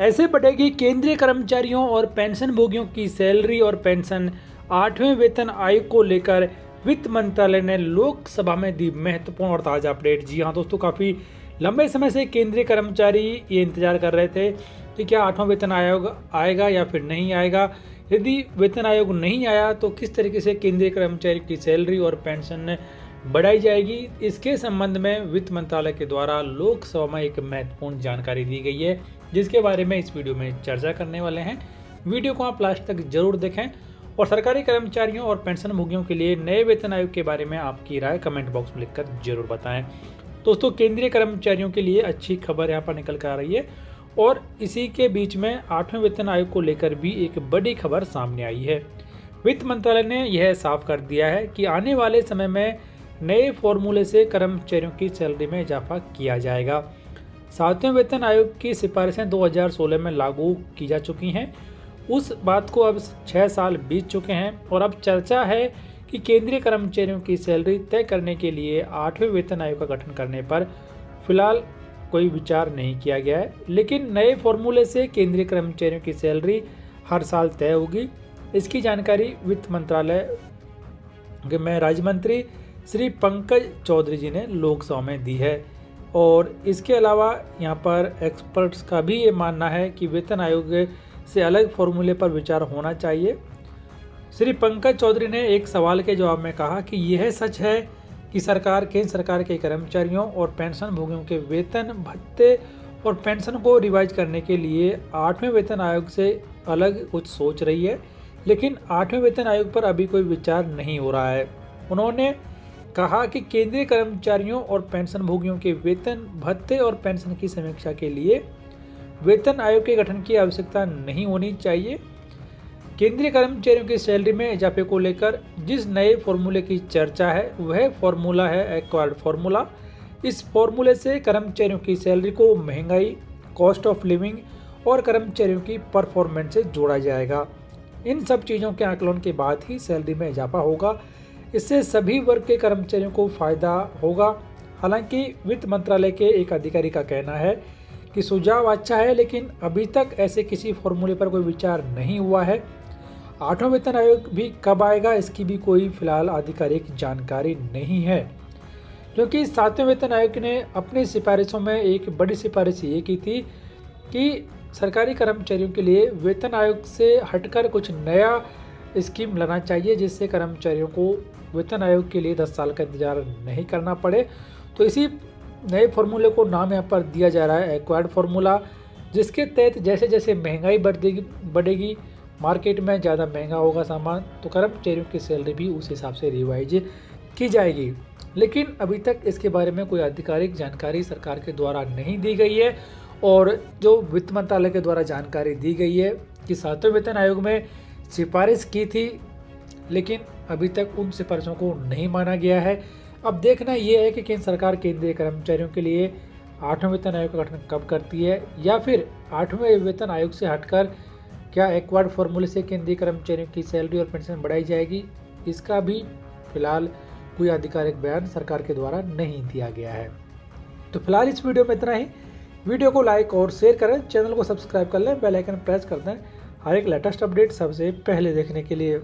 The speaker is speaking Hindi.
ऐसे बढ़ेगी केंद्रीय कर्मचारियों और पेंशन भोगियों की सैलरी और पेंशन। आठवें वेतन आयोग को लेकर वित्त मंत्रालय ने लोकसभा में दी महत्वपूर्ण और ताज़ा अपडेट। जी हाँ दोस्तों, काफ़ी लंबे समय से केंद्रीय कर्मचारी ये इंतज़ार कर रहे थे कि क्या आठवां वेतन आयोग आएगा या फिर नहीं आएगा। यदि वेतन आयोग नहीं आया तो किस तरीके से केंद्रीय कर्मचारी की सैलरी और पेंशन बढ़ाई जाएगी। इसके संबंध में वित्त मंत्रालय के द्वारा लोकसभा में एक महत्वपूर्ण जानकारी दी गई है, जिसके बारे में इस वीडियो में चर्चा करने वाले हैं। वीडियो को आप लास्ट तक ज़रूर देखें और सरकारी कर्मचारियों और पेंशन भोगियों के लिए नए वेतन आयोग के बारे में आपकी राय कमेंट बॉक्स में लिखकर ज़रूर बताएँ। दोस्तों, केंद्रीय कर्मचारियों के लिए अच्छी खबर यहाँ पर निकल कर आ रही है और इसी के बीच में आठवें वेतन आयोग को लेकर भी एक बड़ी खबर सामने आई है। वित्त मंत्रालय ने यह साफ़ कर दिया है कि आने वाले समय में नए फॉर्मूले से कर्मचारियों की सैलरी में इजाफा किया जाएगा। सातवें वेतन आयोग की सिफारिशें 2016 में लागू की जा चुकी हैं। उस बात को अब छः साल बीत चुके हैं और अब चर्चा है कि केंद्रीय कर्मचारियों की सैलरी तय करने के लिए आठवें वेतन आयोग का गठन करने पर फ़िलहाल कोई विचार नहीं किया गया है। लेकिन नए फॉर्मूले से केंद्रीय कर्मचारियों की सैलरी हर साल तय होगी। इसकी जानकारी वित्त मंत्रालय में, राज्य मंत्री श्री पंकज चौधरी जी ने लोकसभा में दी है। और इसके अलावा यहाँ पर एक्सपर्ट्स का भी ये मानना है कि वेतन आयोग से अलग फॉर्मूले पर विचार होना चाहिए। श्री पंकज चौधरी ने एक सवाल के जवाब में कहा कि यह सच है कि सरकार केंद्र सरकार के कर्मचारियों और पेंशन भोगियों के वेतन, भत्ते और पेंशन को रिवाइज करने के लिए आठवें वेतन आयोग से अलग कुछ सोच रही है, लेकिन आठवें वेतन आयोग पर अभी कोई विचार नहीं हो रहा है। उन्होंने कहा कि केंद्रीय कर्मचारियों और पेंशन भोगियों के वेतन, भत्ते और पेंशन की समीक्षा के लिए वेतन आयोग के गठन की आवश्यकता नहीं होनी चाहिए। केंद्रीय कर्मचारियों की सैलरी में इजाफे को लेकर जिस नए फॉर्मूले की चर्चा है, वह फॉर्मूला है एक्वायर्ड फॉर्मूला इस फॉर्मूले से कर्मचारियों की सैलरी को महँगाई कॉस्ट ऑफ़ लिविंग और कर्मचारियों की परफॉर्मेंस से जोड़ा जाएगा। इन सब चीज़ों के आकलन के बाद ही सैलरी में इजाफा होगा। इससे सभी वर्ग के कर्मचारियों को फ़ायदा होगा। हालाँकि वित्त मंत्रालय के एक अधिकारी का कहना है कि सुझाव अच्छा है, लेकिन अभी तक ऐसे किसी फॉर्मूले पर कोई विचार नहीं हुआ है। आठवां वेतन आयोग भी कब आएगा, इसकी भी कोई फ़िलहाल आधिकारिक जानकारी नहीं है। क्योंकि सातवें वेतन आयोग ने अपनी सिफारिशों में एक बड़ी सिफारिश ये की थी कि सरकारी कर्मचारियों के लिए वेतन आयोग से हटकर कुछ नया स्कीम लाना चाहिए, जिससे कर्मचारियों को वेतन आयोग के लिए 10 साल का इंतज़ार नहीं करना पड़े। तो इसी नए फार्मूले को नाम यहाँ पर दिया जा रहा है एक्वायर्ड फार्मूला जिसके तहत जैसे जैसे महँगाई बढ़ेगी बढ़ेगी मार्केट में ज़्यादा महँगा होगा सामान तो कर्मचारियों की सैलरी भी उस हिसाब से रिवाइज की जाएगी। लेकिन अभी तक इसके बारे में कोई आधिकारिक जानकारी सरकार के द्वारा नहीं दी गई है, और जो वित्त मंत्रालय के द्वारा जानकारी दी गई है कि सातवें वेतन आयोग में सिफारिश की थी, लेकिन अभी तक उन सिफारिशों को नहीं माना गया है। अब देखना यह है कि केंद्र सरकार केंद्रीय कर्मचारियों के लिए आठवें वेतन आयोग का गठन कब करती है, या फिर आठवें वेतन आयोग से हटकर क्या एक्वार्ड फॉर्मूले से केंद्रीय कर्मचारियों की सैलरी और पेंशन बढ़ाई जाएगी, इसका भी फ़िलहाल कोई आधिकारिक बयान सरकार के द्वारा नहीं दिया गया है। तो फ़िलहाल इस वीडियो में इतना ही। वीडियो को लाइक और शेयर करें चैनल को सब्सक्राइब कर लें बेल आइकन प्रेस कर दें हर एक लेटेस्ट अपडेट सबसे पहले देखने के लिए